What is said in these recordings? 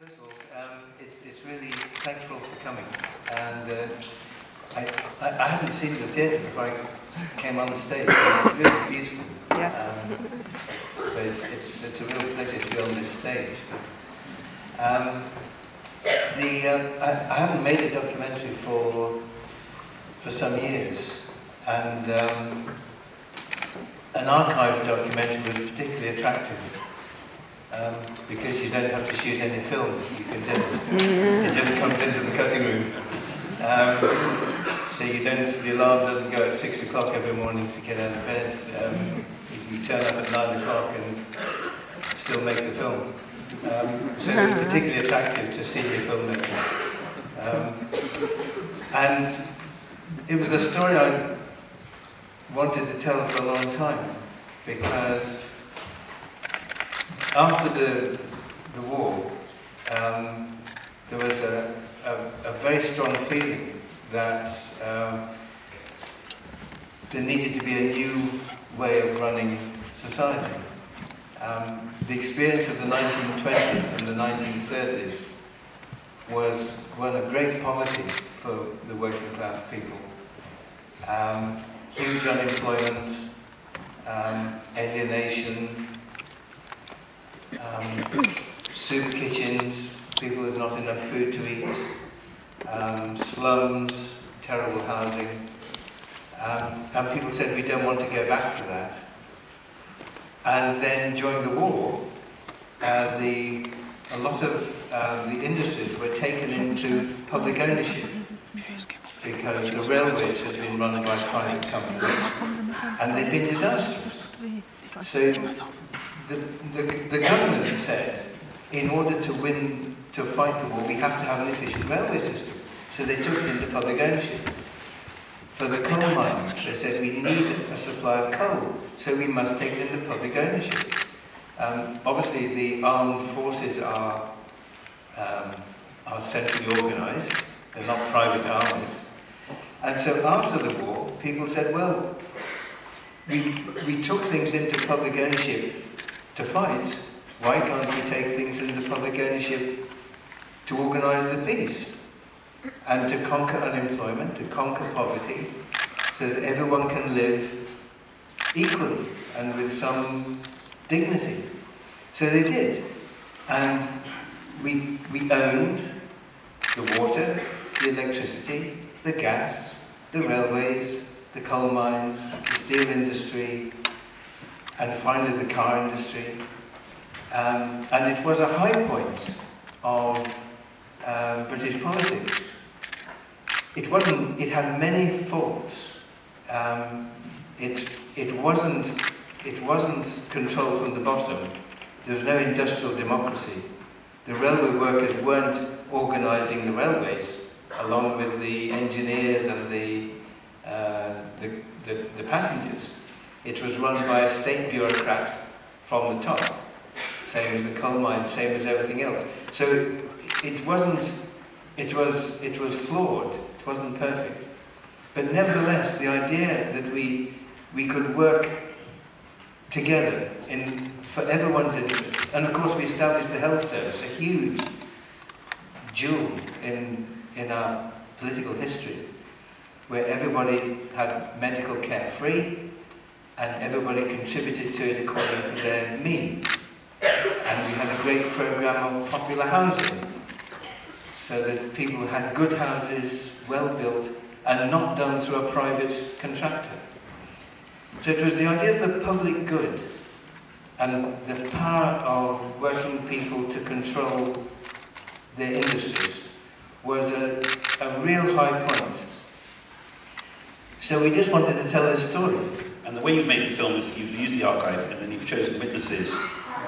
First of all, um, it's, it's really thankful for coming. And uh, I, I, I hadn't seen the theatre before I came on the stage, and it's really beautiful. Yes. Um, so it's, it's, it's a real pleasure to be on this stage. Um, the, um, I, I haven't made a documentary for, for some years, and um, an archive documentary was particularly attractive um, because you don't have to shoot any film. You can just, it just comes into the cutting room. Um, so you don't, the alarm doesn't go at six o'clock every morning to get out of bed. Um, you, you turn up at nine o'clock and still make the film. Um, so it was particularly attractive to senior filmmaking. Um, and it was a story I wanted to tell for a long time because after the, the war, um, there was a, a, a, very strong feeling that um, there needed to be a new way of running society. Um, the experience of the 1920s and the 1930s was one of great poverty for the working class people. Um, huge unemployment, um, alienation, um, soup kitchens, people with not enough food to eat, um, slums, terrible housing. Um, and people said, we don't want to go back to that. And then during the war, uh, the, a lot of um, the industries were taken into public ownership because the railways had been run by private companies and they'd been disastrous. So the, the, the government said, in order to win, to fight the war, we have to have an efficient railway system. So they took it into public ownership. For the coal mines, they said we need a supply of coal, so we must take it into public ownership. Um, obviously, the armed forces are, um, are centrally organised, they're not private armies. And so after the war, people said, well, we, we took things into public ownership to fight. Why can't we take things into public ownership to organise the peace? And to conquer unemployment, to conquer poverty, so that everyone can live equally and with some dignity. So they did. And we, we owned the water, the electricity, the gas, the railways, the coal mines, the steel industry, and finally the car industry. Um, and it was a high point of um, British politics. It wasn't, it had many faults. Um, it, it, wasn't, it wasn't controlled from the bottom. There was no industrial democracy. The railway workers weren't organising the railways along with the engineers and the, uh, the, the, the passengers. It was run by a state bureaucrat from the top, same as the coal mine, same as everything else. So it wasn't, it was, it was flawed, it wasn't perfect. But nevertheless, the idea that we, we could work together in, for everyone's interest, and of course we established the health service, a huge jewel in, in our political history, where everybody had medical care free, and everybody contributed to it according to their means. And we had a great program of popular housing, so that people had good houses, well built, and not done through a private contractor. So it was the idea of the public good and the power of working people to control their industries was a, a real high point. So we just wanted to tell this story. And the way you've made the film is you've used the archive and then you've chosen witnesses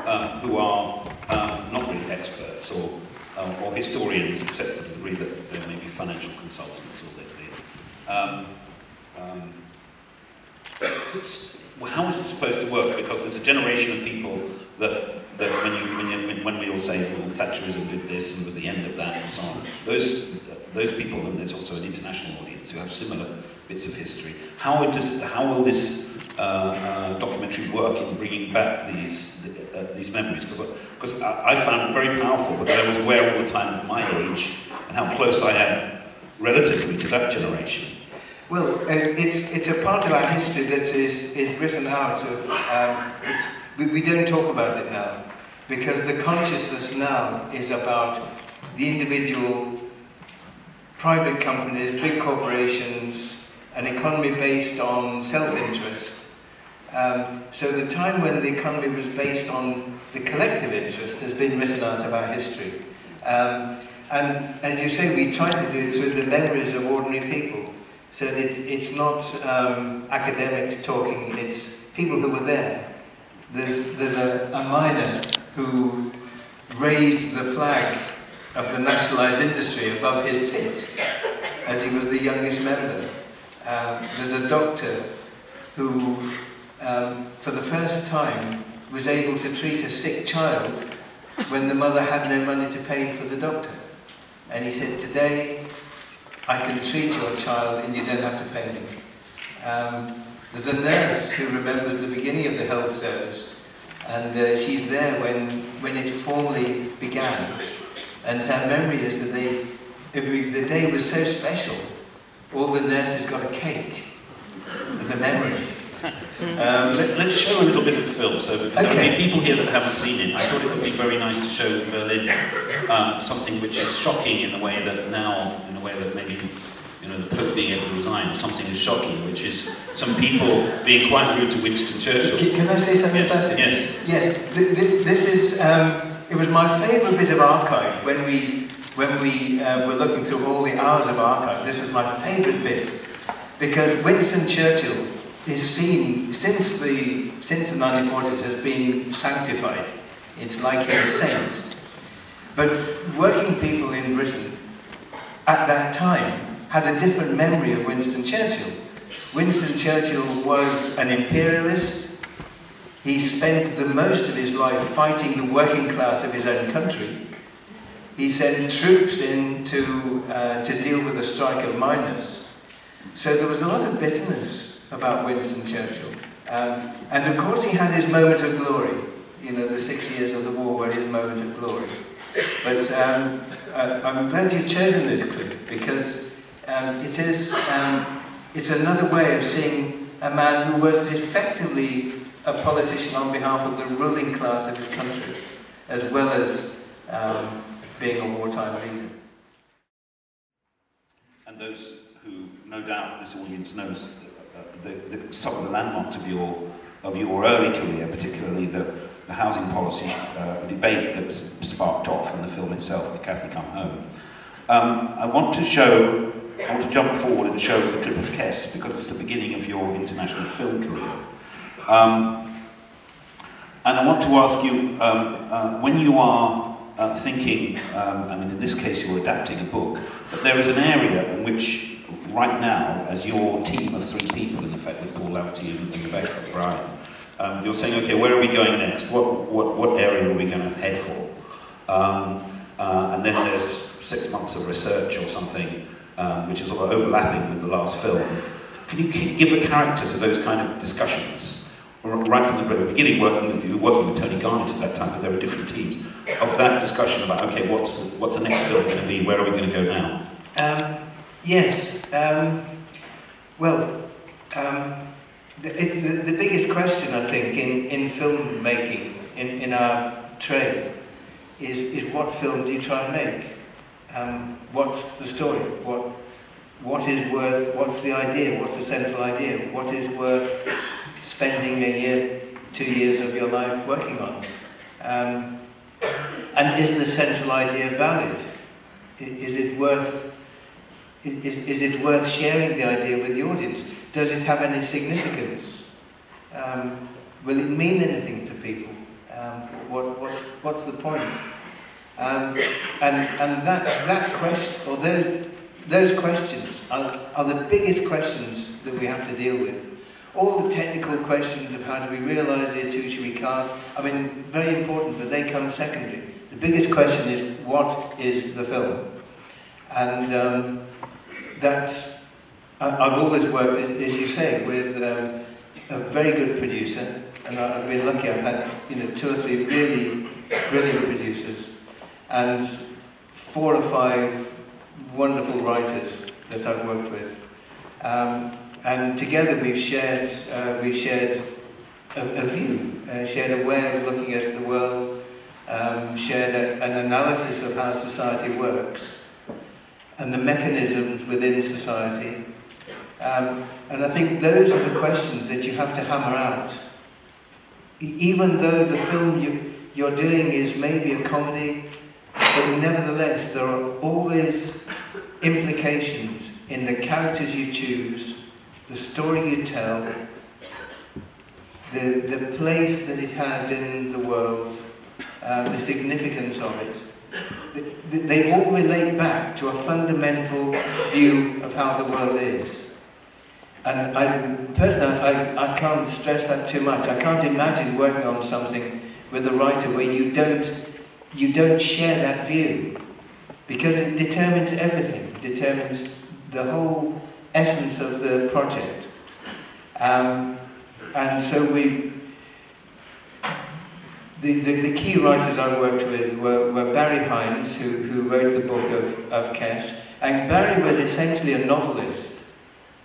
um, who are um, not really experts or, um, or historians, except to the degree that they may be financial consultants or they, um, um, how is it supposed to work? Because there's a generation of people that, that when, you, when, you, when we all say, well, Thatcherism did this and was the end of that and so on, those those people, and there's also an international audience who have similar bits of history. How, does, how will this uh, uh, documentary work in bringing back these, uh, these memories? Because I, I found it very powerful because I was aware all the time of my age and how close I am relatively to that generation. Well, uh, it's, it's a part of our history that is, is written out of, um, we, we don't talk about it now, because the consciousness now is about the individual, private companies, big corporations, an economy based on self-interest. Um, so the time when the economy was based on the collective interest has been written out of our history. Um, and as you say, we try to do it through the memories of ordinary people. So it, it's not um, academics talking, it's people who were there. There's, there's a, a miner who raised the flag of the nationalised industry above his pit as he was the youngest member. Um, there's a doctor who, um, for the first time, was able to treat a sick child when the mother had no money to pay for the doctor. And he said, today I can treat your child and you don't have to pay me. Um, there's a nurse who remembers the beginning of the health service and uh, she's there when, when it formally began. And her memory is that they, it, the day was so special, all the nurses got a cake. There's a memory. Um, let, us show a little bit of the film. So, okay. there will be people here that haven't seen it. I thought it would be very nice to show in Berlin um, something which is shocking in the way that now, in a way that maybe you know, the Pope being able to resign, something is shocking, which is some people being quite rude to Winston Churchill. Can, can I say something yes, about it? Yes. Yes. This, this is, um, it was my favourite bit of archive when we, when we uh, were looking through all the hours of archive. This was my favourite bit because Winston Churchill is seen since the since the 1940s has been sanctified. It's like he's a saint. But working people in Britain at that time had a different memory of Winston Churchill. Winston Churchill was an imperialist. He spent the most of his life fighting the working class of his own country. He sent troops in to, uh, to deal with the strike of miners. So there was a lot of bitterness about Winston Churchill. Um, and of course he had his moment of glory, you know, the six years of the war were his moment of glory. But um, uh, I'm glad you've chosen this clip because um, it is, um, it's another way of seeing a man who was effectively a politician on behalf of the ruling class of his country, as well as um, being a wartime leader. And those who, no doubt, this audience knows the, the, some of the landmarks of your, of your early career, particularly the, the housing policy uh, debate that was sparked off in the film itself of Cathy Come Home. Um, I want to show, I want to jump forward and show the clip of Kes because it's the beginning of your international film career. Um, and I want to ask you, um, uh, when you are uh, thinking, um, I mean in this case you're adapting a book, but there is an area in which right now, as your team of three people, in effect, with Paul Laverty and, and Rebecca O'Brien, um, you're saying, okay, where are we going next? What, what, what area are we going to head for? Um, uh, and then there's six months of research or something, um, which is sort of overlapping with the last film. Can you give a character to those kind of discussions? Right from the very beginning, working with you, working with Tony Garnett at that time, but there were different teams, of that discussion about, okay, what's the, what's the next film going to be? Where are we going to go now? Um, Yes. Um, well, um, the, the, the, biggest question, I think, in, in filmmaking, in, in our trade, is, is what film do you try and make? Um, what's the story? What, what is worth, what's the idea? What's the central idea? What is worth spending a year, two years of your life working on? Um, and is the central idea valid? Is it worth is, is it worth sharing the idea with the audience? Does it have any significance? Um, will it mean anything to people? Um, what, what's, what's the point? Um, and and that, that question, or those, those questions are, are the biggest questions that we have to deal with. All the technical questions of how do we realise the two should we cast, I mean, very important, but they come secondary. The biggest question is what is the film? And um, that, I, I've always worked, as you say, with um, a very good producer, and I've been lucky. I've had you know two or three really brilliant producers, and four or five wonderful writers that I've worked with. Um, and together we've shared, uh, we've shared a, a view, uh, shared a way of looking at the world, um, shared a, an analysis of how society works and the mechanisms within society. Um, and I think those are the questions that you have to hammer out. Even though the film you, you're doing is maybe a comedy, but nevertheless there are always implications in the characters you choose, the story you tell, the, the place that it has in the world, uh, the significance of it. They, they all relate back to a fundamental view of how the world is. And I, personally, I, I can't stress that too much. I can't imagine working on something with a writer where you don't, you don't share that view. Because it determines everything. It determines the whole essence of the project. Um, and so we, the, the, the, key writers I worked with were, were Barry Hines, who, who wrote the book of, of Kes. And Barry was essentially a novelist,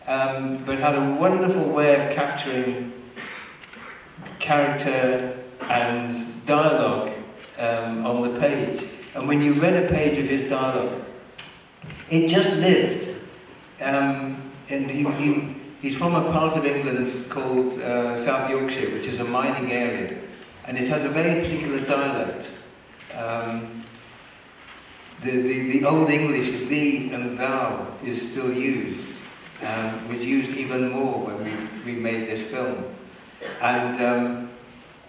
um, but had a wonderful way of capturing character and dialogue um, on the page. And when you read a page of his dialogue, it just lived. Um, and he, he, he's from a part of England called uh, South Yorkshire, which is a mining area. And it has a very particular dialect. Um, the, the, the Old English, thee and thou, is still used. Um, was used even more when we, we made this film. And um,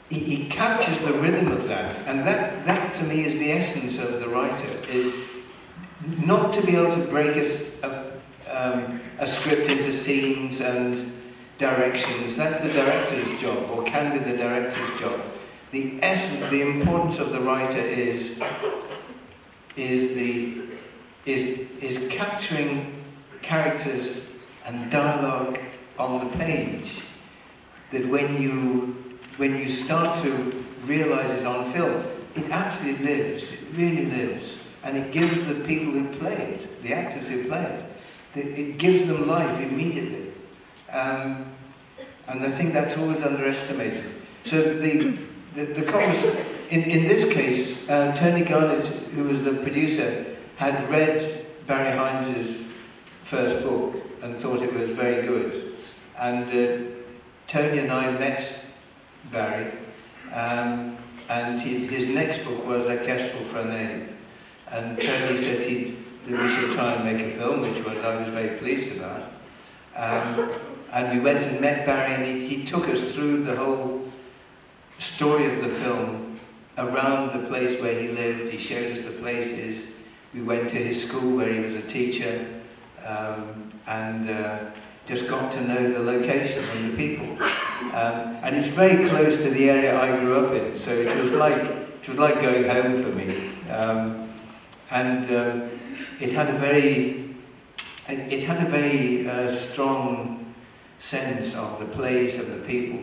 he, he, captures the rhythm of that. And that, that, to me, is the essence of the writer, is not to be able to break a, a, um, a script into scenes and directions. That's the director's job, or can be the director's job. The essence, the importance of the writer is, is, the, is, is capturing characters and dialogue on the page. That when you, when you start to realize it on film, it actually lives, it really lives. And it gives the people who play it, the actors who play it, it gives them life immediately. Um, and I think that's always underestimated. So the, the, the in, in this case, uh, Tony Garnett, who was the producer, had read Barry Hines's first book and thought it was very good. And uh, Tony and I met Barry, um, and he, his next book was A a Knave. And Tony said he'd, we should try and make a film, which was, I was very pleased about. Um, and we went and met Barry, and he, he took us through the whole story of the film around the place where he lived. He showed us the places. We went to his school where he was a teacher um, and uh, just got to know the location and the people. Um, and it's very close to the area I grew up in, so it was like, it was like going home for me. Um, and uh, it had a very, it had a very uh, strong sense of the place and the people.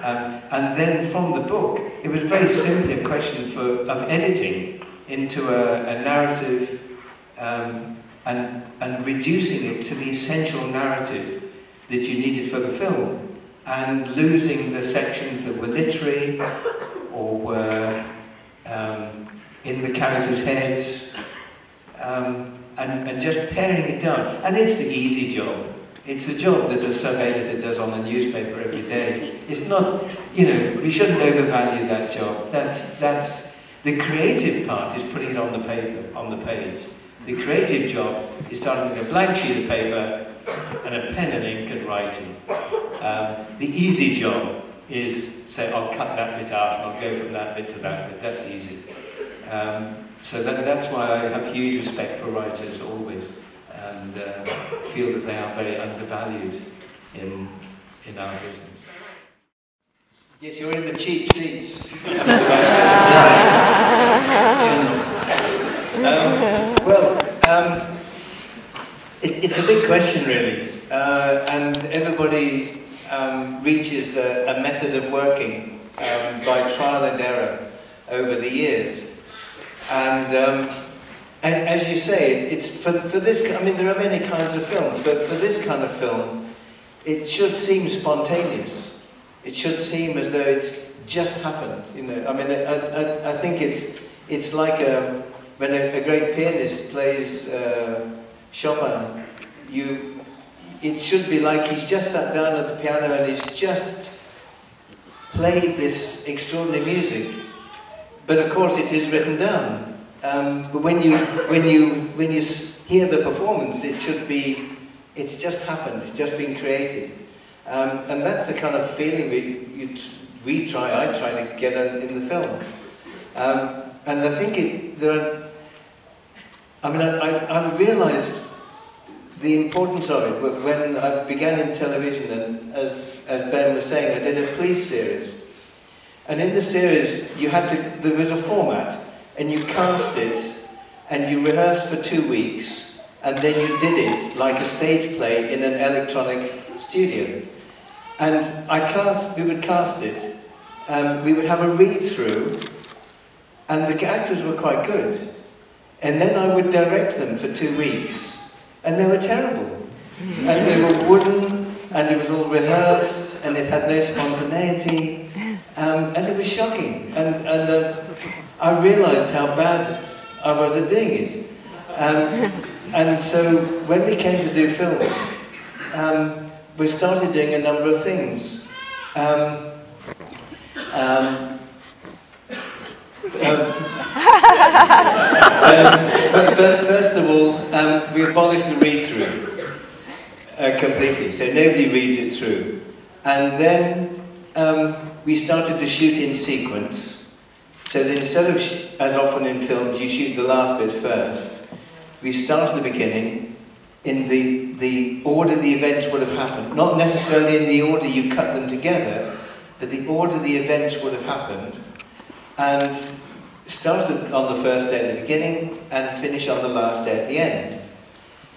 Um, and then from the book, it was very simply a question for, of editing into a, a narrative um, and, and reducing it to the essential narrative that you needed for the film and losing the sections that were literary or were um, in the characters' heads um, and, and just paring it down. And it's the easy job. It's the job that a sub-editor does on a newspaper every day. It's not, you know, we shouldn't overvalue that job. That's, that's, the creative part is putting it on the paper, on the page. The creative job is starting with a blank sheet of paper and a pen and ink and writing. Um, the easy job is say, I'll cut that bit out I'll go from that bit to that bit. That's easy. Um, so that, that's why I have huge respect for writers always and uh, feel that they are very undervalued in, in our business. Yes, you're in the cheap seats. um, well, um, it's a big question, really, uh, and everybody um, reaches the, a method of working um, by trial and error over the years. And, um, and as you say, it's for, for this. I mean, there are many kinds of films, but for this kind of film, it should seem spontaneous. It should seem as though it's just happened. You know, I mean, I, I, I think it's it's like a, when a, a great pianist plays uh, Chopin. You, it should be like he's just sat down at the piano and he's just played this extraordinary music. But of course, it is written down. Um, but when you when you when you hear the performance, it should be. It's just happened. It's just been created. Um, and that's the kind of feeling we, we try, I try to get in, in the films. Um, and I think it, there are, I mean, I, I, I realised the importance of it when I began in television, and as, as Ben was saying, I did a police series. And in the series, you had to, there was a format, and you cast it, and you rehearsed for two weeks, and then you did it like a stage play in an electronic studio. And I cast, we would cast it, um, we would have a read through, and the actors were quite good. And then I would direct them for two weeks, and they were terrible. And they were wooden, and it was all rehearsed, and it had no spontaneity, um, and it was shocking. And, and uh, I realized how bad I was at doing it. Um, and so when we came to do films, um, we started doing a number of things. Um, um, um, but, but first of all, um, we abolished the read-through uh, completely, so nobody reads it through. And then um, we started to shoot in sequence, so that instead of, as often in films, you shoot the last bit first, we start at the beginning, in the, the order the events would have happened. Not necessarily in the order you cut them together, but the order the events would have happened. And started on the first day at the beginning and finish on the last day at the end.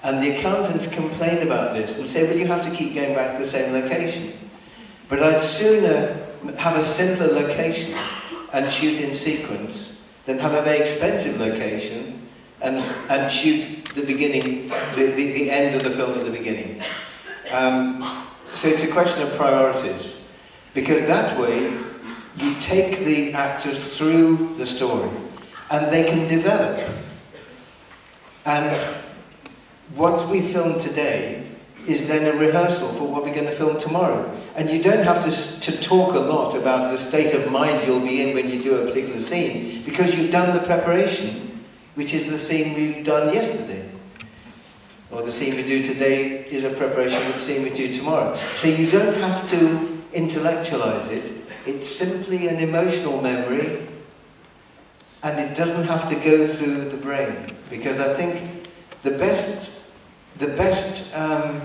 And the accountants complain about this and say, well, you have to keep going back to the same location. But I'd sooner have a simpler location and shoot in sequence than have a very expensive location and, and shoot the beginning, the, the, the end of the film at the beginning. Um, so it's a question of priorities. Because that way, you take the actors through the story and they can develop. And what we film today is then a rehearsal for what we're going to film tomorrow. And you don't have to, to talk a lot about the state of mind you'll be in when you do a particular scene, because you've done the preparation which is the scene we've done yesterday. Or the scene we do today is a preparation for the scene we do tomorrow. So you don't have to intellectualize it. It's simply an emotional memory and it doesn't have to go through the brain. Because I think the best, the best um,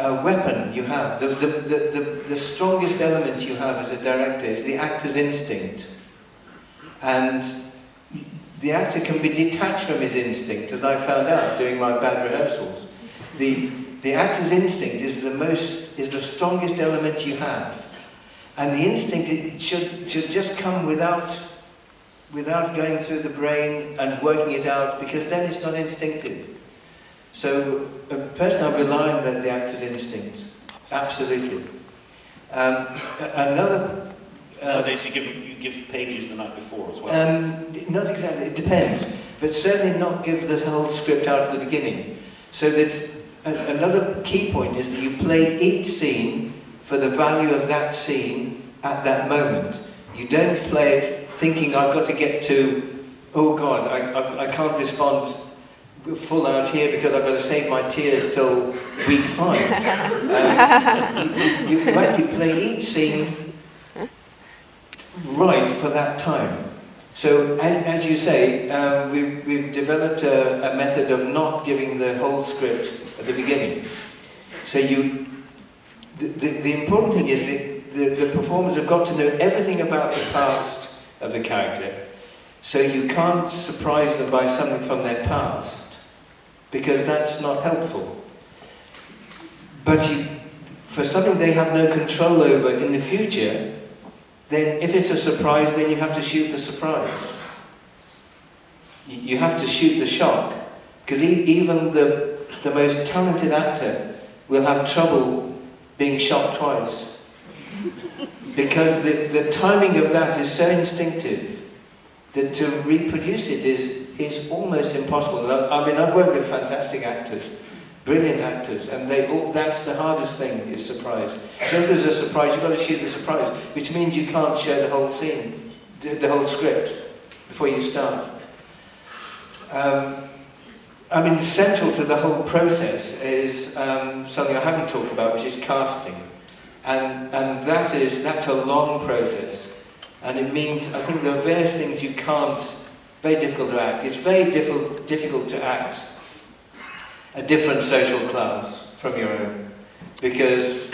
uh, weapon you have, the, the, the, the, strongest element you have as a director is the actor's instinct. And the actor can be detached from his instinct, as I found out doing my bad rehearsals. The, the actor's instinct is the most, is the strongest element you have. And the instinct should, should just come without, without going through the brain and working it out, because then it's not instinctive. So, a person I rely on the, the actor's instinct. Absolutely. Um, another Nowadays, you give, you give pages the night before as well. Um, not exactly, it depends. But certainly not give the whole script out at the beginning. So that another key point is that you play each scene for the value of that scene at that moment. You don't play it thinking, I've got to get to, oh God, I, I, I can't respond full out here because I've got to save my tears till week five. um, you, you, you actually play each scene right for that time. So, as you say, um, we've, we've developed a, a, method of not giving the whole script at the beginning. So you, the, the, the important thing is that the, the performers have got to know everything about the past of the character, so you can't surprise them by something from their past. Because that's not helpful. But you, for something they have no control over in the future, then if it's a surprise, then you have to shoot the surprise. You have to shoot the shock. Because even the, the most talented actor will have trouble being shocked twice. Because the, the timing of that is so instinctive that to reproduce it is, is almost impossible. I mean, I've worked with fantastic actors, brilliant actors, and they all, that's the hardest thing, is surprise. So if there's a surprise, you've got to shoot the surprise, which means you can't show the whole scene, the whole script, before you start. Um, I mean, central to the whole process is um, something I haven't talked about, which is casting. And, and that is, that's a long process. And it means, I think there are various things you can't, very difficult to act. It's very difficult, difficult to act a different social class from your own. Because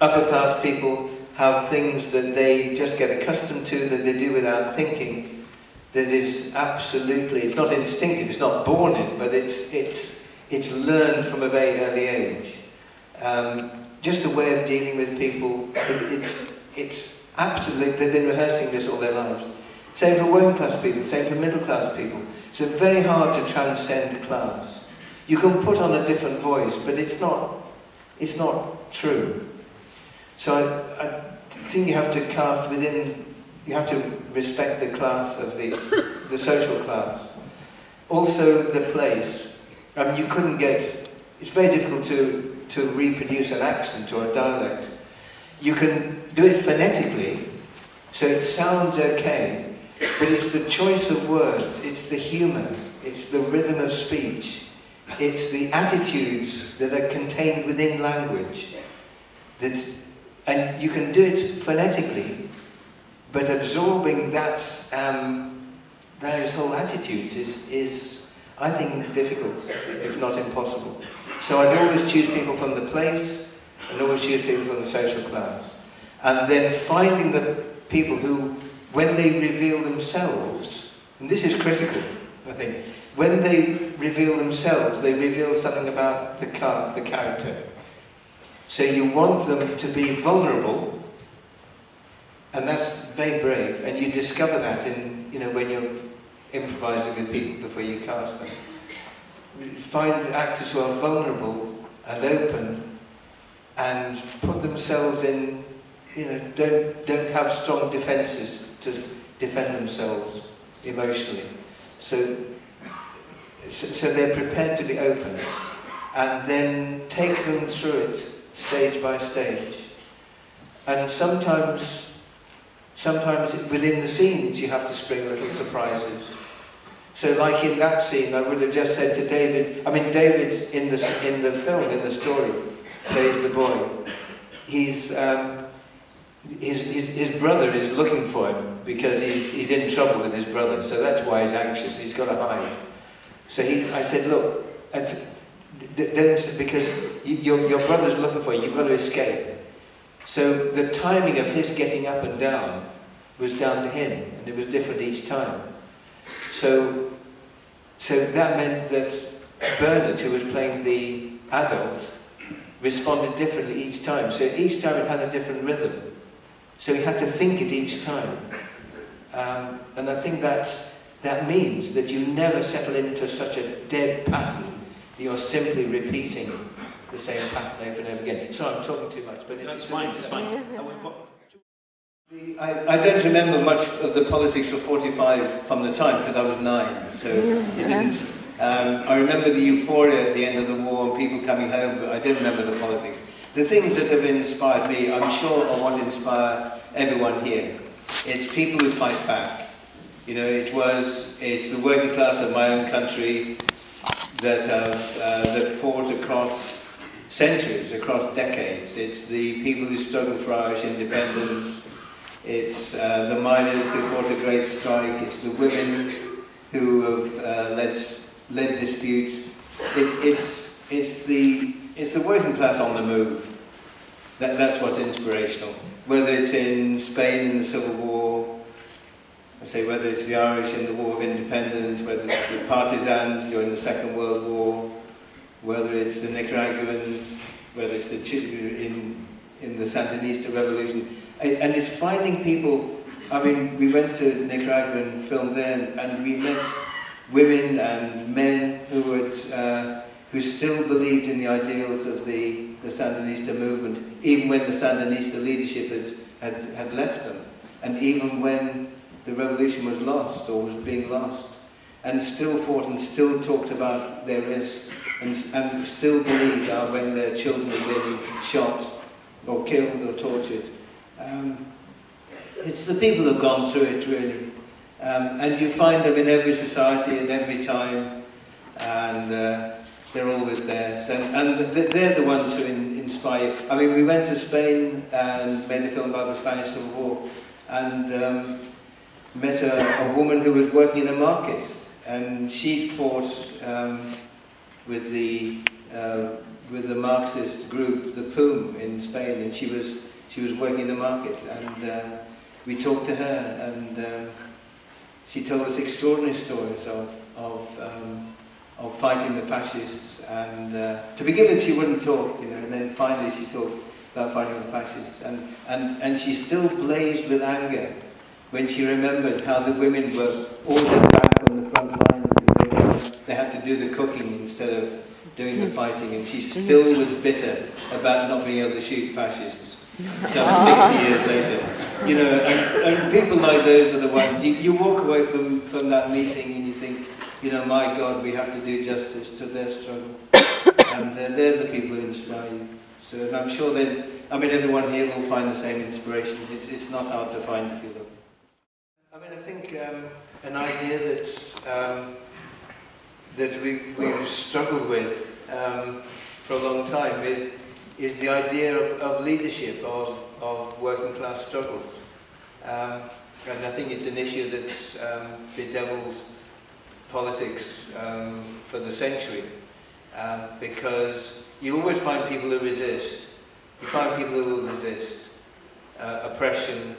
upper class people have things that they just get accustomed to, that they do without thinking, that is absolutely, it's not instinctive, it's not born in, but it's, it's, it's learned from a very early age. Um, just a way of dealing with people, it, it's, it's absolutely, they've been rehearsing this all their lives. Same for working class people, same for middle class people. It's very hard to transcend class. You can put on a different voice, but it's not, it's not true. So I, I think you have to cast within you have to respect the class of the, the social class. Also the place. I mean, you couldn't get, it's very difficult to, to reproduce an accent or a dialect. You can do it phonetically, so it sounds okay, but it's the choice of words, it's the humour, it's the rhythm of speech, it's the attitudes that are contained within language. That, and you can do it phonetically, but absorbing that, um, those whole attitudes is, is, I think, difficult, if not impossible. So I'd always choose people from the place, and always choose people from the social class. And then finding the people who, when they reveal themselves, and this is critical, I think, when they reveal themselves, they reveal something about the, car, the character. So you want them to be vulnerable, and that's very brave. And you discover that in, you know, when you're improvising with people before you cast them. Find actors who are vulnerable and open and put themselves in, you know, don't, don't have strong defences to defend themselves emotionally. So, so they're prepared to be open and then take them through it stage by stage. And sometimes Sometimes within the scenes you have to spring little surprises. So like in that scene, I would have just said to David, I mean David in the, in the film, in the story, plays the boy. He's, um, his, his, his brother is looking for him because he's, he's in trouble with his brother. So that's why he's anxious. He's got to hide. So he, I said, look, don't, because your, your brother's looking for you. You've got to escape. So the timing of his getting up and down was down to him, and it was different each time. So, so that meant that Bernard, who was playing the adult, responded differently each time. So each time it had a different rhythm. So he had to think it each time. Um, and I think that that means that you never settle into such a dead pattern. that You're simply repeating the same pattern over and over again. Sorry, I'm talking too much, but That's fine, it's fine. I, I don't remember much of the politics of 45 from the time because I was nine, so it didn't. Um, I remember the euphoria at the end of the war and people coming home, but I didn't remember the politics. The things that have inspired me, I'm sure, are what inspire everyone here. It's people who fight back. You know, it was, it's the working class of my own country that have, uh, that fought across centuries, across decades. It's the people who struggled for Irish independence, it's uh, the miners who fought a great strike. It's the women who have uh, led, led disputes. It, it's, it's, the, it's the working class on the move. That, that's what's inspirational. Whether it's in Spain in the Civil War, I say whether it's the Irish in the War of Independence, whether it's the partisans during the Second World War, whether it's the Nicaraguans, whether it's the in in the Sandinista revolution, and it's finding people. I mean, we went to Nicaragua and filmed there, and we met women and men who had Uh, who still believed in the ideals of the, the Sandinista movement, even when the Sandinista leadership had, had, had left them, and even when the revolution was lost or was being lost, and still fought and still talked about their risk, and, and still believed uh, when their children were being shot or killed or tortured. Um, it's the people who've gone through it, really. Um, and you find them in every society at every time, and uh, they're always there. So, and they're the ones who inspire. I mean, we went to Spain and made a film about the Spanish Civil War, and um, met a, a woman who was working in a market, and she'd fought um, with the uh, with the Marxist group, the POUM, in Spain, and she was she was working in the market, and uh, we talked to her, and um, she told us extraordinary stories of of um, of fighting the fascists. And uh, to begin with, she wouldn't talk, you know, and then finally she talked about fighting the fascists. And, and, and she still blazed with anger when she remembered how the women were ordered back from the front line. They had to do the cooking instead of doing the fighting, and she still was bitter about not being able to shoot fascists. Some 60 years later. You know, and, and people like those are the ones, you, you walk away from, from that meeting and you think, you know, my God, we have to do justice to their struggle. and uh, they're the people who inspire you. So and I'm sure that, I mean, everyone here will find the same inspiration. It's, it's not hard to find if you look. I mean, I think um, an idea that, um, that we, we've struggled with um, for a long time is, is the idea of, of leadership, of, of working class struggles. Um, and I think it's an issue that's um, bedeviled politics um, for the century um, because you always find people who resist. You find people who will resist uh, oppression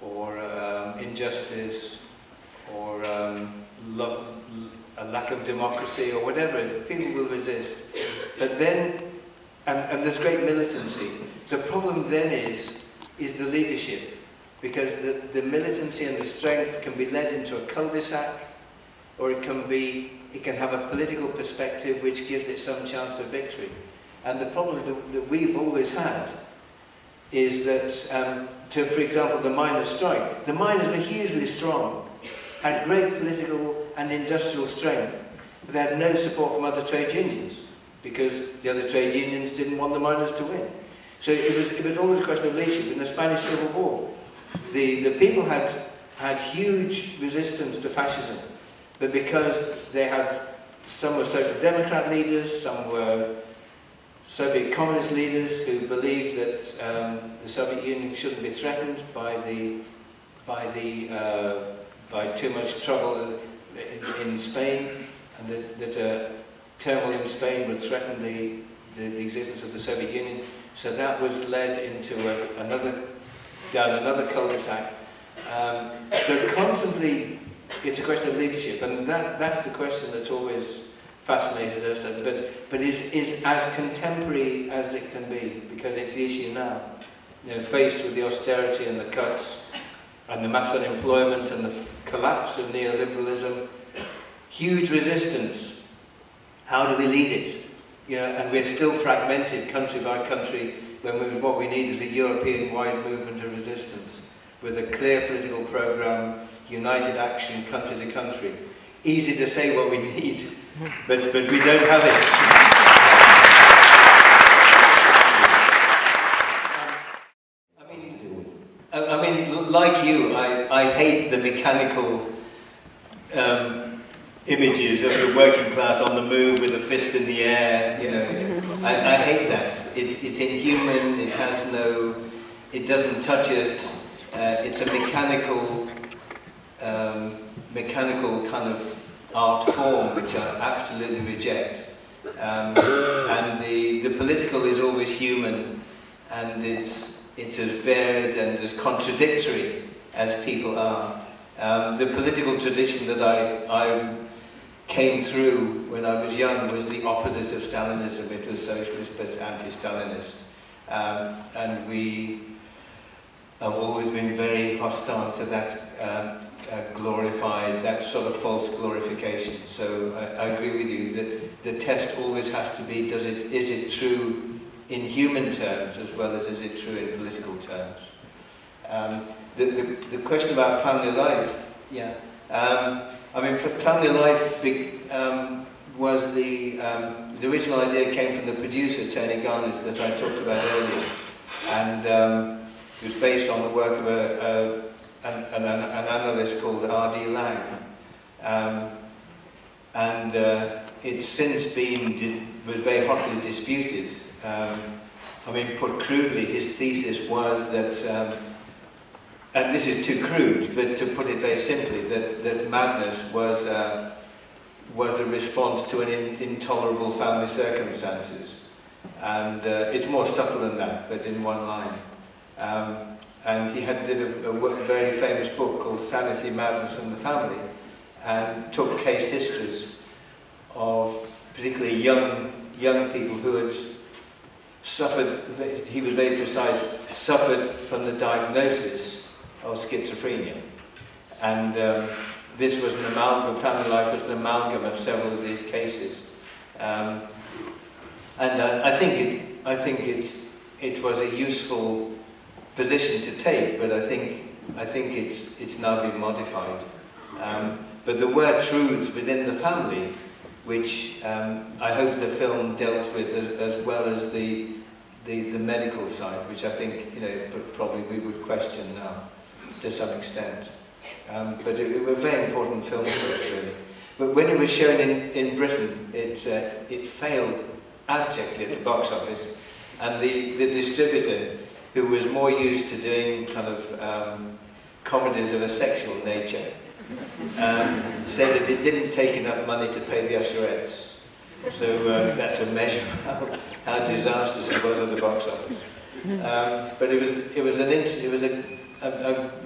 or um, injustice or um, a lack of democracy or whatever. People will resist. But then, and, and there's great militancy. The problem then is, is the leadership because the, the militancy and the strength can be led into a cul-de-sac or it can be it can have a political perspective which gives it some chance of victory. And the problem that, we've always had is that, um, to, for example, the miners' strike, the miners were hugely strong, had great political and industrial strength, but they had no support from other trade unions because the other trade unions didn't want the miners to win. So it was, it was always a question of leadership. In the Spanish Civil War, the, the people had, had huge resistance to fascism but because they had, some were social democrat leaders, some were Soviet communist leaders who believed that um, the Soviet Union shouldn't be threatened by the, by the, uh, by too much trouble in, in Spain, and that, that uh, turmoil in Spain would threaten the, the, the, existence of the Soviet Union. So that was led into a, another, down another cul-de-sac. Um, so constantly it's a question of leadership, and that, that's the question that's always fascinated us, but, but is, is as contemporary as it can be, because it's the issue now. You know, faced with the austerity and the cuts, and the mass unemployment and the collapse of neoliberalism, huge resistance. How do we lead it? You know, and we're still fragmented country by country when we, what we need is a European-wide movement of resistance with a clear political programme united action country to country. Easy to say what we need, but, but we don't have it. I mean, like you, I, I hate the mechanical um, images of the working class on the move with a fist in the air. You know, I, I hate that. It, it's inhuman. It has no. It doesn't touch us. Uh, it's a mechanical um, mechanical kind of art form, which I absolutely reject. Um, and the, the political is always human, and it's, it's as varied and as contradictory as people are. Um, the political tradition that I, I came through when I was young was the opposite of Stalinism. It was socialist but anti-Stalinist. Um, and we have always been very hostile to that um, glorified, that sort of false glorification. So I, I agree with you that the test always has to be, does it, is it true in human terms as well as is it true in political terms? Um, the, the, the question about family life, yeah. Um, I mean, family life um, was the, um, the original idea came from the producer, Tony Garnett, that I talked about earlier. And um, it was based on the work of a, a, an, an, an analyst called R.D. Laing. Um, and uh, it's since been, was very hotly disputed. Um, I mean, put crudely, his thesis was that um, and this is too crude, but to put it very simply, that, that madness was, uh, was a response to an in, intolerable family circumstances. And uh, it's more subtle than that, but in one line. Um, and he had did a, a very famous book called Sanity, Madness and the Family, and took case histories of particularly young, young people who had suffered, he was very precise, suffered from the diagnosis of schizophrenia. And um, this was an amalgam, family life was an amalgam of several of these cases. Um, and uh, I think it, I think it, it was a useful position to take, but I think, I think it's, it's now been modified. Um, but there were truths within the family which um, I hope the film dealt with as, as well as the, the, the medical side, which I think you know probably we would question now to some extent. Um, but it, it was a very important film for us, really. But when it was shown in, in Britain, it, uh, it failed abjectly at the box office. And the, the distributor, who was more used to doing kind of um, comedies of a sexual nature, um, said that it didn't take enough money to pay the usherettes. So uh, that's a measure of how, disastrous it was at the box office. Um, but it was, it was, an it was a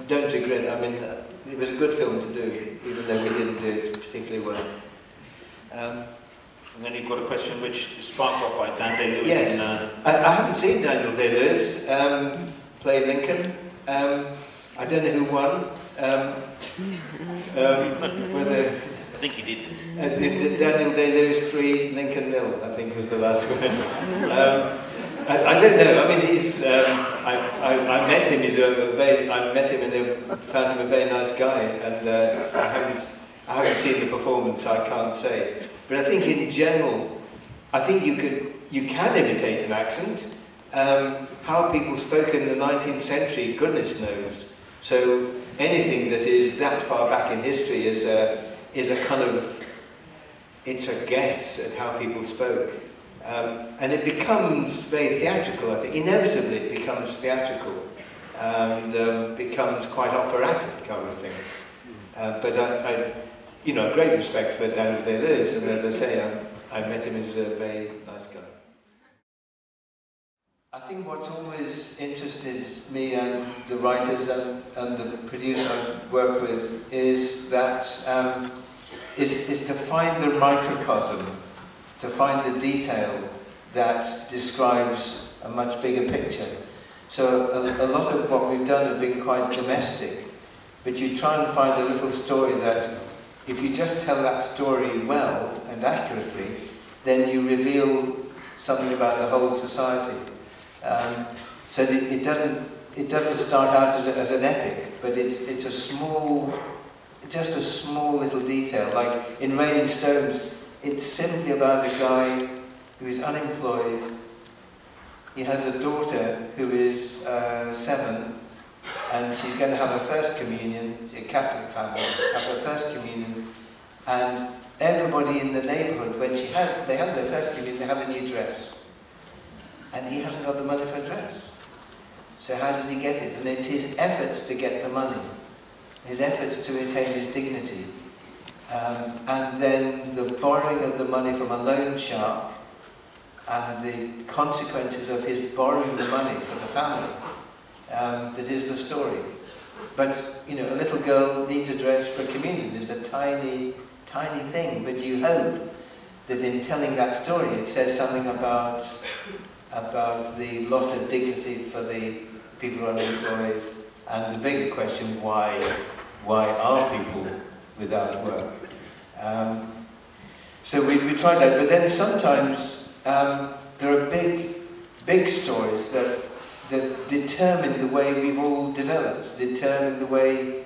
don't regret. I mean, it was a good film to do, even though we didn't do it particularly well. Um, and then you've got a question which is sparked off by Dan Day-Lewis. Yes, in, uh... I, I haven't seen Daniel Day-Lewis um, play Lincoln. Um, I don't know who won. Um, um, whether I think he did. Uh, Daniel Day-Lewis three, Lincoln nil. I think was the last one. Um, I, I, don't know. I mean, he's. Um, I, I, I, met him. He's a, a, very. I met him and found him a very nice guy. And uh, I haven't. I haven't seen the performance, I can't say. But I think in general, I think you could. You can imitate an accent. Um, how people spoke in the 19th century, goodness knows. So anything that is that far back in history is a is a kind of. It's a guess at how people spoke. Um, and it becomes very theatrical, I think. Inevitably, it becomes theatrical and um, becomes quite operatic, I would think. Uh, but I, I, you know, great respect for Daniel Day-Lewis, and as I say, I, I met him as a very nice guy. I think what's always interested me and the writers and, and the producer I work with is that um, is, is to find the microcosm to find the detail that describes a much bigger picture. So a, a, lot of what we've done has been quite domestic, but you try and find a little story that if you just tell that story well and accurately, then you reveal something about the whole society. Um, so it, it, doesn't it doesn't start out as, a, as an epic, but it's it's a small, just a small little detail. Like in Raining Stones, it's simply about a guy who is unemployed. He has a daughter who is uh, seven, and she's going to have her first communion. A Catholic family, have her first communion, and everybody in the neighbourhood, when she has, they have their first communion, they have a new dress, and he hasn't got the money for a dress. So how does he get it? And it's his efforts to get the money, his efforts to retain his dignity, um, and then the borrowing of the money from a loan shark and the consequences of his borrowing the money for the family. Um, that is the story. but, you know, a little girl needs a dress for communion. It's a tiny, tiny thing, but you hope that in telling that story it says something about, about the loss of dignity for the people who are unemployed and the bigger question, why, why are people without work? Um, so we, we tried that, but then sometimes um, there are big, big stories that that determine the way we've all developed, determine the way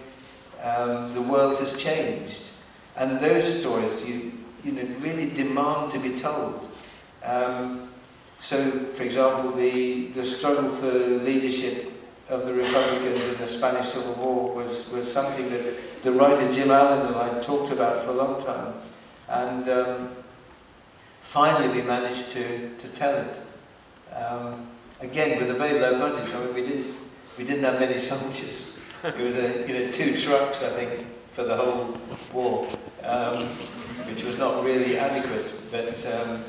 um, the world has changed. And those stories, you, you know, really demand to be told. Um, so, for example, the, the struggle for leadership of the Republicans in the Spanish Civil War was, was something that the writer Jim Allen and I talked about for a long time. And um, finally we managed to, to tell it. Um, again with a very low budget. I mean, we didn't we didn't have many soldiers. It was a you know two trucks, I think, for the whole war, um, which was not really adequate. But um,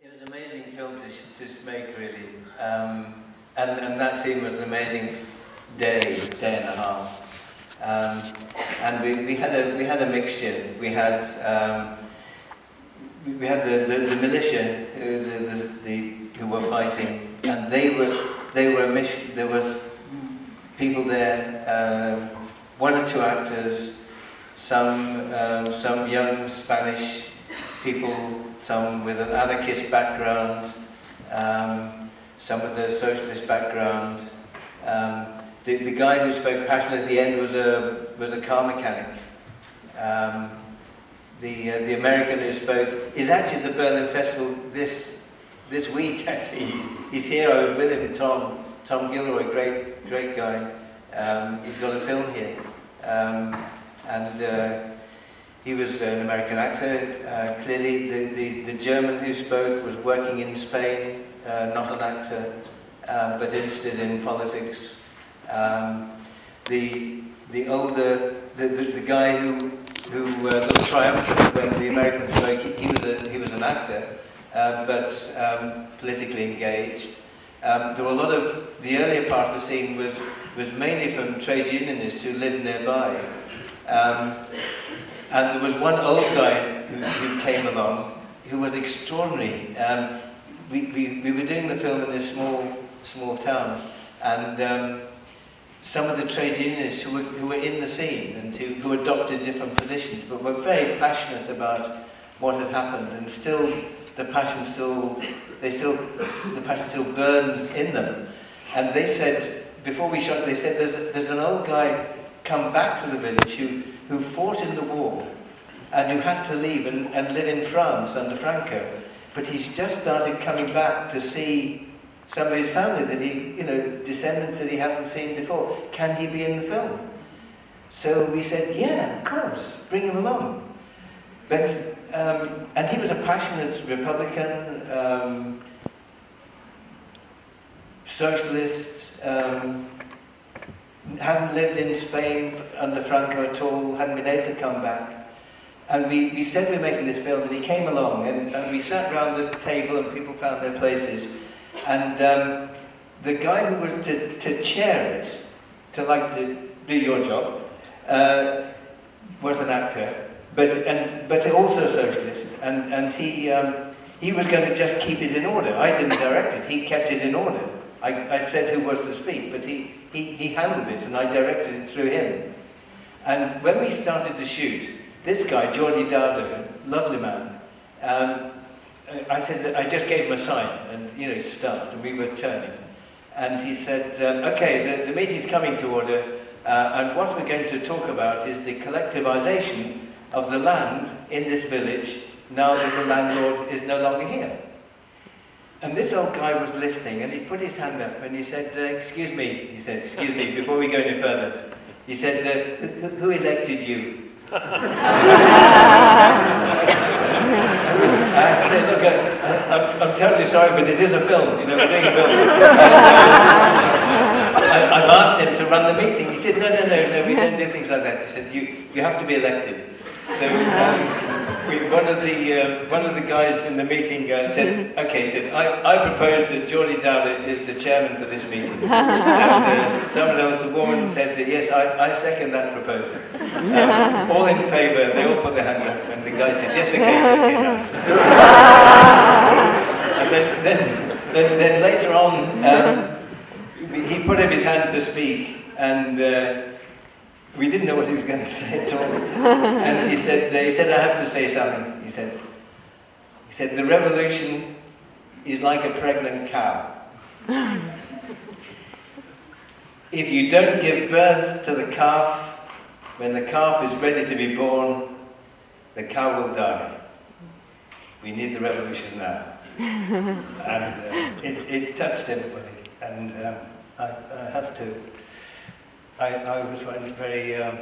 it was an amazing film to, to make, really. Um, and, and that scene was an amazing day, day and a half. Um, and we, we had a we had a mixture. We had um, we had the, the, the militia, the, the, the who were fighting, and they were they were. There was people there, uh, one or two actors, some um, some young Spanish people, some with an anarchist background, um, some with a socialist background. Um, the, the guy who spoke passionately at the end was a was a car mechanic. Um, the uh, the American who spoke is actually at the Berlin Festival this this week, actually. He's, he's here. I was with him, Tom, Tom Gilroy, great, great guy. Um, he's got a film here. Um, and uh, he was an American actor. Uh, clearly, the, the, the German who spoke was working in Spain, uh, not an actor, um, but interested in politics. Um, the, the older, the, the, the guy who, who uh, looked triumphant when the American spoke, he, he, was a, he was an actor um, but um, politically engaged. Um, there were a lot of, the earlier part of the scene was, was mainly from trade unionists who lived nearby. Um, and there was one old guy who, who came along who was extraordinary. Um, we, we, we were doing the film in this small, small town, and um, some of the trade unionists who were, who were in the scene and who, who adopted different positions, but were very passionate about what had happened and still the passion still, they still, the passion still burned in them. And they said, before we shot, they said, there's, there's an old guy come back to the village who, who fought in the war and who had to leave and, and live in France under Franco. But he's just started coming back to see some of his family that he, you know, descendants that he hasn't seen before. Can he be in the film? So we said, yeah, of course, bring him along. But um, and he was a passionate Republican, um, socialist, um, hadn't lived in Spain under Franco at all, hadn't been able to come back. And we, we said we were making this film, and he came along, and, and we sat round the table, and people found their places. And um, the guy who was to, to chair it, to like to do your job, uh, was an actor but and but also socialist, and and he um, he was going to just keep it in order. I didn't direct it; he kept it in order. I, I said who was to speak, but he, he he handled it, and I directed it through him. And when we started to shoot, this guy Jordi Dardo, lovely man. Um, I said I just gave him a sign, and you know, start, and we were turning. And he said, um, okay, the, the meeting's coming to order, uh, and what we're going to talk about is the collectivization of the land in this village now that the landlord is no longer here. And this old guy was listening and he put his hand up and he said, uh, excuse me, he said, excuse me, before we go any further. He said, uh, who, elected you? I said, look, uh, I'm, I'm terribly sorry, but it is a film, you know, we're doing a film. I, have asked him to run the meeting. He said, no, no, no, no, we don't do things like that. He said, you, you have to be elected. So, um, we, one of the uh, one of the guys in the meeting uh, said, "Okay, said I, I propose that Geordie Dowlett is the chairman for this meeting." and uh, someone else, a woman, said that yes, I, I second that proposal. Um, all in favour, they all put their hands up, and the guy said, "Yes, okay." Said, and then, then, then, then later on, um, he put up his hand to speak, and. We didn't know what he was going to say at all. and he said, he said, I have to say something. He said, he said, the revolution is like a pregnant cow. if you don't give birth to the calf, when the calf is ready to be born, the cow will die. We need the revolution now. and uh, it, it, touched everybody. And um, I, I have to I, I was very, um,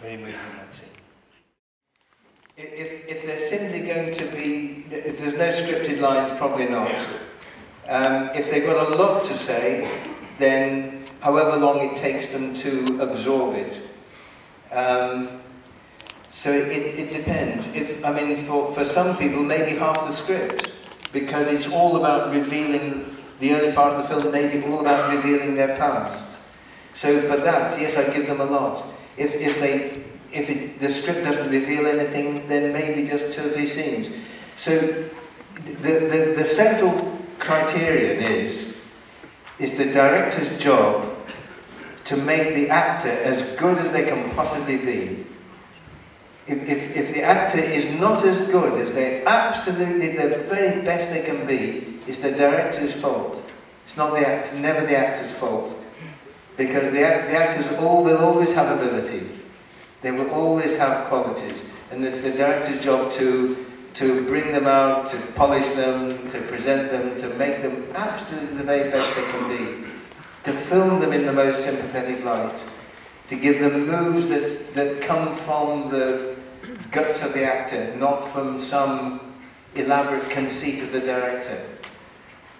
very moved in that scene. If, if there's simply going to be, if there's no scripted lines, probably not. Um, if they've got a lot to say, then however long it takes them to absorb it. Um, so it, it depends. If I mean, for, for some people, maybe half the script, because it's all about revealing the early part of the film, maybe all about revealing their past. So for that, yes, I give them a lot. If, if, they, if it, the script doesn't reveal anything, then maybe just two or three scenes. So the, the, the central criterion is, is the director's job to make the actor as good as they can possibly be. If, if, if the actor is not as good as they absolutely, the very best they can be, it's the director's fault. It's not the actor, never the actor's fault. Because the, the actors all, will always have ability. They will always have qualities. And it's the director's job to, to bring them out, to polish them, to present them, to make them absolutely the very best they can be. To film them in the most sympathetic light. To give them moves that, that come from the guts of the actor, not from some elaborate conceit of the director.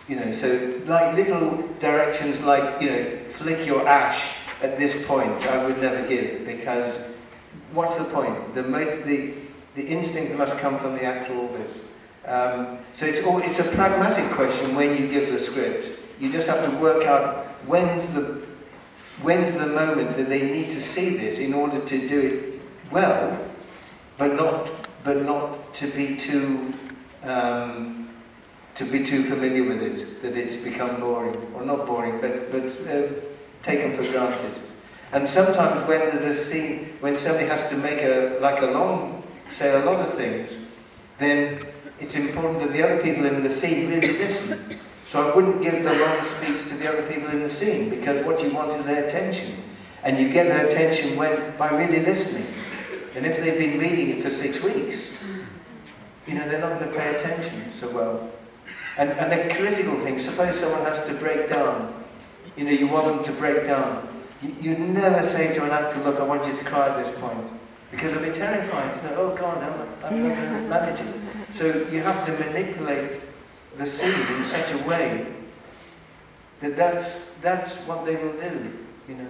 You know, so like little directions like, you know, flick your ash at this point, I would never give because what's the point? The, the, the instinct must come from the actor always. Um, so it's, all, it's a pragmatic question when you give the script. You just have to work out when's the, when's the moment that they need to see this in order to do it well, but not, but not to be too um, to be too familiar with it, that it's become boring, or not boring, but, but uh, taken for granted. And sometimes when there's a scene, when somebody has to make a, like a long, say a lot of things, then it's important that the other people in the scene really listen. So I wouldn't give the long speech to the other people in the scene, because what you want is their attention. And you get their attention when, by really listening. And if they've been reading it for six weeks, you know, they're not going to pay attention so well. And, and the critical thing, suppose someone has to break down. You know, you want them to break down. You, you'd never say to an actor, look, I want you to cry at this point. Because they'll be terrified. You know, oh God, I'm, I'm not going to manage it. So you have to manipulate the scene in such a way that that's, that's what they will do, you know.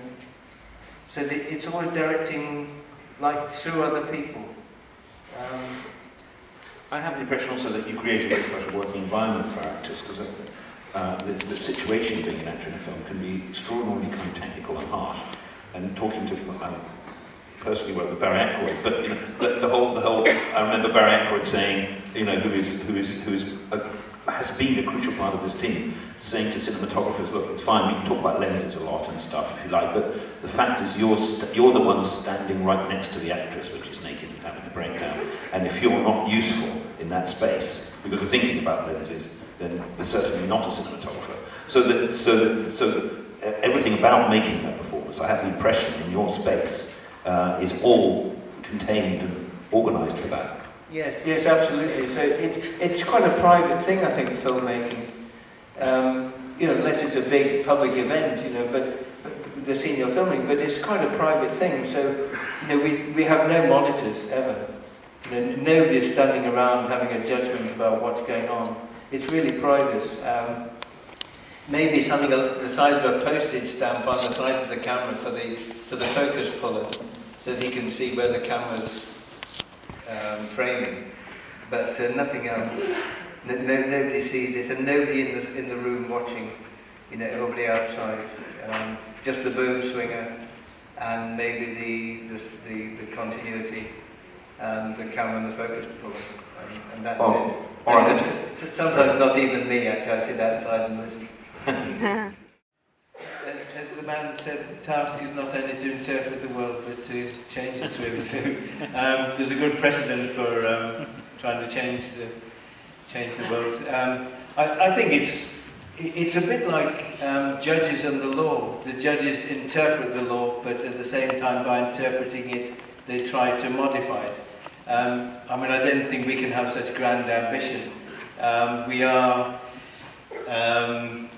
So the, it's always directing like through other people. Um, I have the impression also that you create a very special working environment for actors because uh, the, the situation being an actor in a film can be extraordinarily kind of technical and harsh. And talking to um, personally work with Barry Ackroyd, but you know the, the whole the whole I remember Barry Ackroyd saying you know who is who is who is a, has been a crucial part of this team, saying to cinematographers, look, it's fine, we can talk about lenses a lot and stuff if you like, but the fact is you're, you're the one standing right next to the actress, which is naked having a breakdown, and if you're not useful in that space, because we're thinking about lenses, then we're certainly not a cinematographer. So that, so that, so that everything about making that performance, I have the impression in your space, uh, is all contained and organised for that. Yes, yes, absolutely. So it, it's quite a private thing, I think, filmmaking. Um, you know, unless it's a big public event, you know, but the scene you're filming, but it's quite a private thing. So, you know, we, we have no monitors ever. You know, nobody's standing around having a judgment about what's going on. It's really private. Um, maybe something the size of a postage stamp on the side of the camera for the for the focus puller, so that he can see where the camera's um, framing. but uh, nothing else. No, no, nobody sees it, and nobody in the, in the room watching. You know, everybody outside. Um, just the boom swinger, and maybe the the, the, the continuity, and the camera and the focus puller, and, and that's Oh, it. all right. And s- sometimes not even me, actually, I sit outside and listen. as, as the man said, the task is not only to interpret the world, but to change it really. So um, there's a good precedent for um, trying to change the change the world. Um, I, I think it's it's a bit like um, judges and the law. The judges interpret the law, but at the same time, by interpreting it, they try to modify it. Um, I mean, I don't think we can have such grand ambition. Um, we are. Um,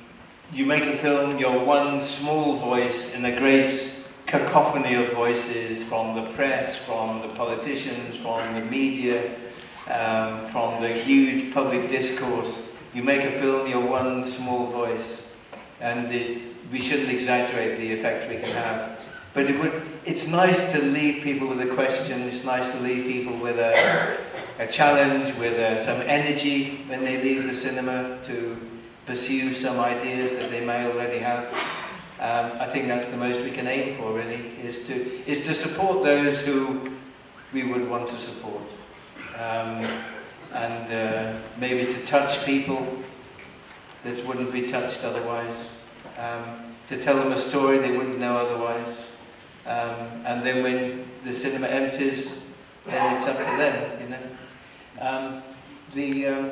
you make a film, you're one small voice in a great cacophony of voices from the press, from the politicians, from the media, um, from the huge public discourse. You make a film, you're one small voice, and it, we shouldn't exaggerate the effect we can have. But it would, it's nice to leave people with a question, it's nice to leave people with a, a challenge, with uh some energy when they leave the cinema to pursue some ideas that they may already have. Um, I think that's the most we can aim for, really, is to, is to support those who we would want to support. Um, and uh, maybe to touch people that wouldn't be touched otherwise. Um, to tell them a story they wouldn't know otherwise. Um, and then when the cinema empties, then it's up to them, you know. Um, the, um,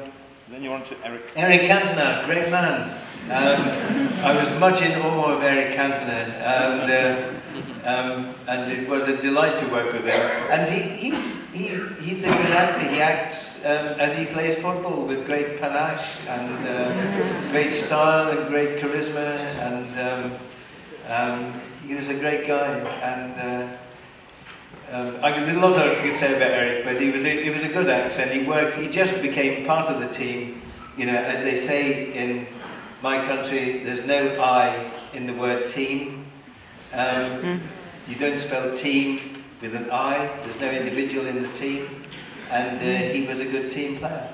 Then you're on to Eric. Eric Cantona, great man. Um, I was much in awe of Eric Cantona, and, uh, um, and it was a delight to work with him. And he, he's, he, he's a good actor. He acts um, as he plays football with great panache and uh, great style and great charisma. And um, um, he was a great guy. And uh, um, I there's a lot I could say about Eric, but he was a, he was a good actor, and he worked. He just became part of the team. You know, as they say in my country, there's no I in the word team. Um, You don't spell team with an I. There's no individual in the team, and uh, he was a good team player.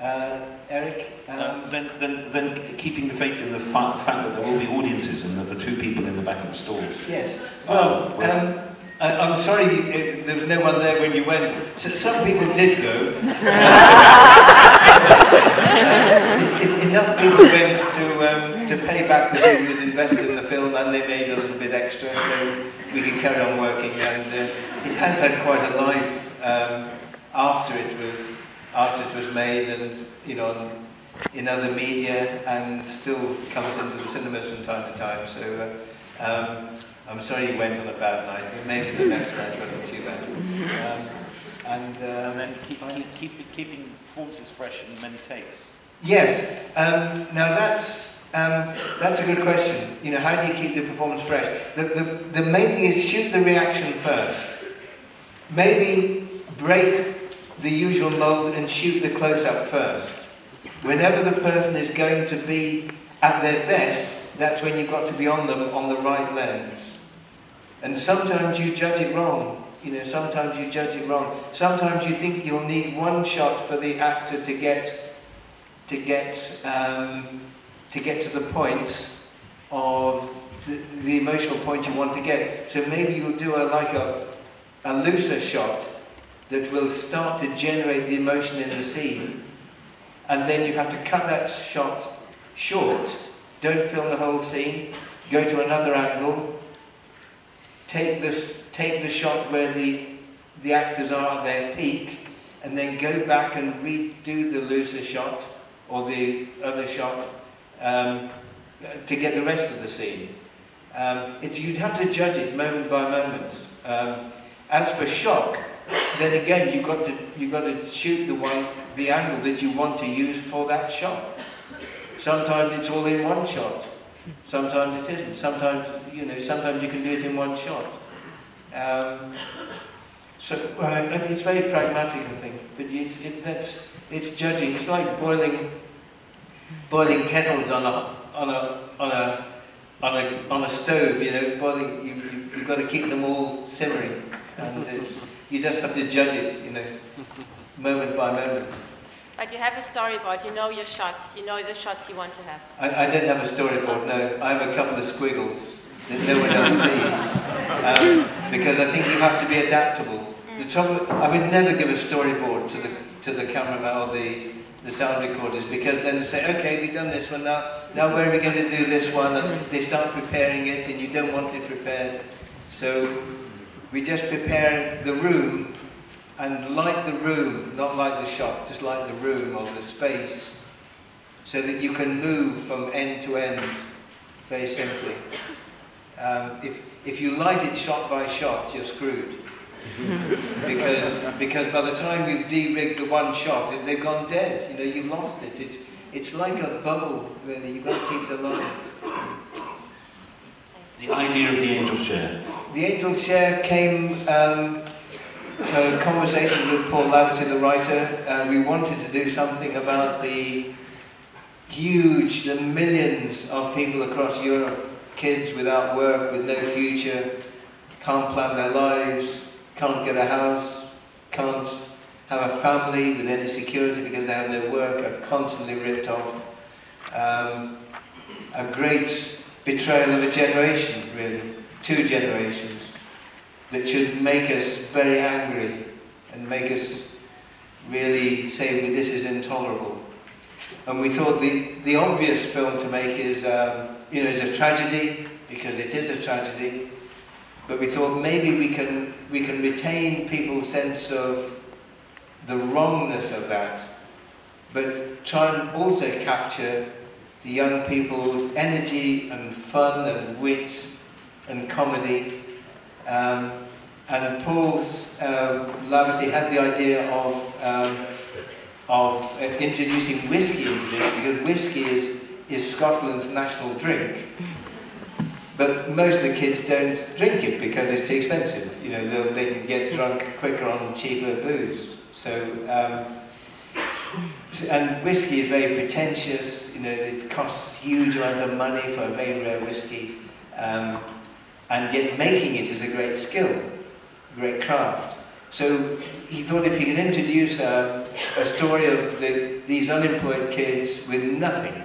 Uh, Eric. Um, Uh, then, then, then keeping the faith in the fa- fact that there will be audiences and that the two people in the back of the stalls. Yes. Well, um, I, I'm sorry uh, there was no one there when you went. So, some people did go. Enough people went to um, to pay back the people who invested in the film, and they made a little bit extra, so we could carry on working. And uh, it has had quite a life um, after it was after it was made, and you know. In other media and still comes into the cinemas from time to time. So uh, um, I'm sorry you went on a bad night, but maybe the next night wasn't too bad. Um, and, uh, And then keep, keep, keep, keeping performances fresh in many takes. yes, um, now that's um, that's a good question. You know, how do you keep the performance fresh? The, the, the main thing is shoot the reaction first. Maybe break the usual mold and shoot the close-up first. Whenever the person is going to be at their best, that's when you've got to be on them on the right lens. And sometimes you judge it wrong. You know, sometimes you judge it wrong. Sometimes you think you'll need one shot for the actor to get to get um, to get to the point of the, the emotional point you want to get. So maybe you'll do a like a a looser shot that will start to generate the emotion in the scene, and then you have to cut that shot short. Don't film the whole scene. Go to another angle. Take this, take the shot where the the actors are at their peak, and then go back and redo the looser shot or the other shot um, to get the rest of the scene. Um, it, you'd have to judge it moment by moment. Um, as for shock, then again you've got to you've got to shoot the one the angle that you want to use for that shot. Sometimes it's all in one shot. Sometimes it isn't. Sometimes you know. Sometimes you can do it in one shot. Um, so and it's very pragmatic, I think. But you, it, that's it's judging. It's like boiling boiling kettles on a on a on a on a on a stove. You know, boiling. You, you you've got to keep them all simmering, and it's you just have to judge it. You know. moment by moment. But you have a storyboard, you know your shots, you know the shots you want to have. I, I don't have a storyboard, no. I have a couple of squiggles that no one else sees. Um, because I think you have to be adaptable. The trouble, I would never give a storyboard to the, to the cameraman or the, the sound recorders because then they say, okay, we've done this one now, now where are we going to do this one? And they start preparing it and you don't want it prepared. So we just prepare the room and light the room, not light the shot, just light the room or the space so that you can move from end to end very simply. Um, if, if you light it shot by shot, you're screwed. because, because by the time you've de-rigged the one shot, they've gone dead. You know, you've lost it. It's, it's like a bubble, really. You've got to keep it alive. The idea of the angel share. The angel share came um, a conversation with Paul Laverty, the writer. Uh, we wanted to do something about the huge, the millions of people across Europe, kids without work, with no future, can't plan their lives, can't get a house, can't have a family with any security because they have no work, are constantly ripped off. Um, a great betrayal of a generation, really, two generations, that should make us very angry and make us really say, well, this is intolerable. And we thought the, the obvious film to make is, um, you know, is a tragedy, because it is a tragedy, but we thought maybe we can, we can retain people's sense of the wrongness of that, but try and also capture the young people's energy and fun and wit and comedy. Um, and Paul's uh, Laverty had the idea of, um, of uh, introducing whiskey into this because whiskey is, is Scotland's national drink. But most of the kids don't drink it because it's too expensive. You know, they can get drunk quicker on cheaper booze. So, um, and whiskey is very pretentious. You know, it costs huge amount of money for a very rare whiskey. Um, and yet making it is a great skill, great craft. So he thought if he could introduce um, a story of the, these unemployed kids with nothing,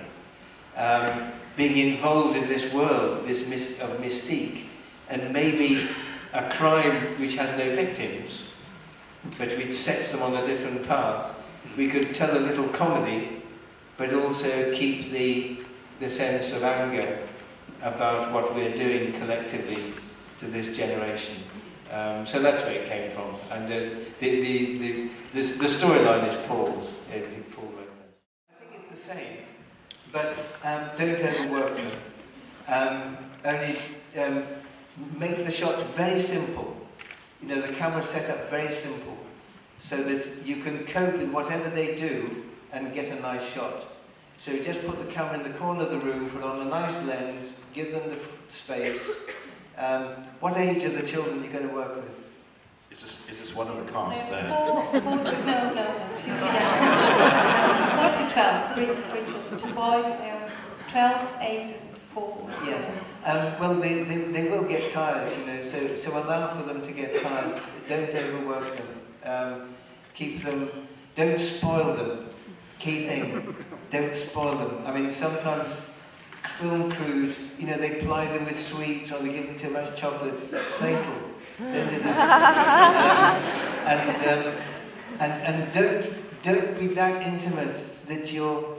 um, being involved in this world this mis- of mystique, and maybe a crime which has no victims, but which sets them on a different path, we could tell a little comedy, but also keep the, the sense of anger about what we're doing collectively to this generation. Um, so that's where it came from. And uh, the, the, the, the, the storyline is Paul's. Uh, Paul wrote that. I think it's the same, but um, don't overwork them. Um, only um, make the shots very simple. You know, the camera set up very simple so that you can cope with whatever they do and get a nice shot. So just put the camera in the corner of the room, put on a nice lens, give them the space. Um, what age are the children you're going to work with? Is this, is this one of the cast They're there? Four, four to, no, no, no, she's young. Four to twelve, three, three children. Two boys, they're twelve, eight, and four. Yeah. Um, well, they, they, they will get tired, you know, so, so allow for them to get tired. Don't overwork them. Um, keep them, don't spoil them. Key thing, don't spoil them. I mean, sometimes film crews, you know, they ply them with sweets or they give them too much chocolate. Fatal. Um, and, um, and, and don't, don't be that intimate that you're,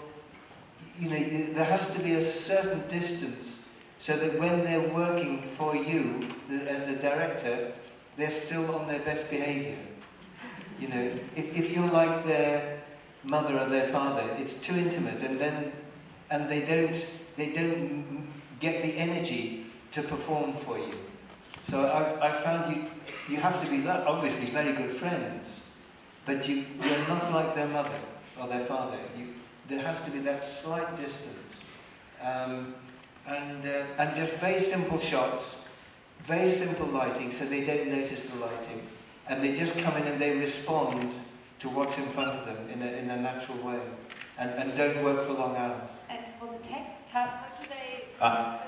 you know, there has to be a certain distance so that when they're working for you the, as the director, they're still on their best behavior. You know, if, if you're like their mother or their father, it's too intimate, and then, and they don't, they don't get the energy to perform for you. So I, I found you, you have to be obviously very good friends, but you, you're not like their mother or their father. You, there has to be that slight distance. Um, and, uh, and just very simple shots, very simple lighting, so they don't notice the lighting. And they just come in and they respond to what's in front of them in a, in a natural way. And, and don't work for long hours. And for the text, how, do Uh,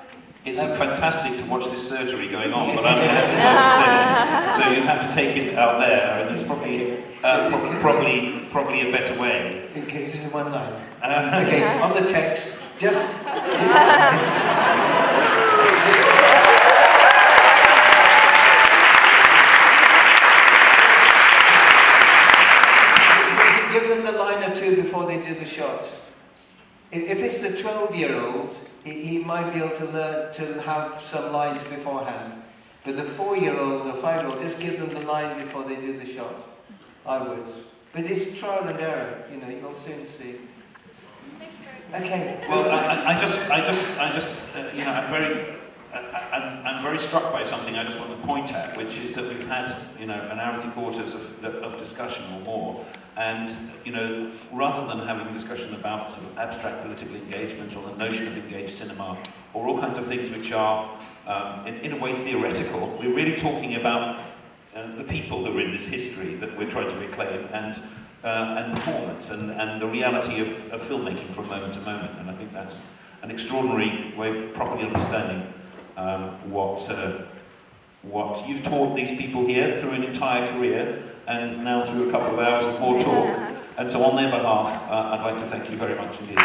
It's Um, fantastic to watch this surgery going on, but I'm going to have to close the session. So you have to take it out there, and there's probably, uh, prob- probably, probably a better way. Okay, this is one line. Uh, Okay, on the text, just. Give them the line or two before they do the shot. If if it's the 12 year old, he, he might be able to learn to have some lines beforehand. But the four year old or five year old, just give them the line before they do the shot. I would. But it's trial and error, you know, you'll soon see. Okay. Well, I, I- I just, I just, I just, uh, you know, I'm very, I, I- I'm, I'm very struck by something I just want to point at, which is that we've had, you know, an hour and three quarters of, of discussion or more, and, you know, rather than having a discussion about sort of abstract political engagement or the notion of engaged cinema, or all kinds of things which are, um, in, in a way, theoretical, we're really talking about uh, the people who are in this history that we're trying to reclaim, and uh, and performance and, and the reality of, of filmmaking from moment to moment. And I think that's an extraordinary way of properly understanding um, what, uh, what you've taught these people here through an entire career and now through a couple of hours of more talk. And so on their behalf, uh, I'd like to thank you very much indeed.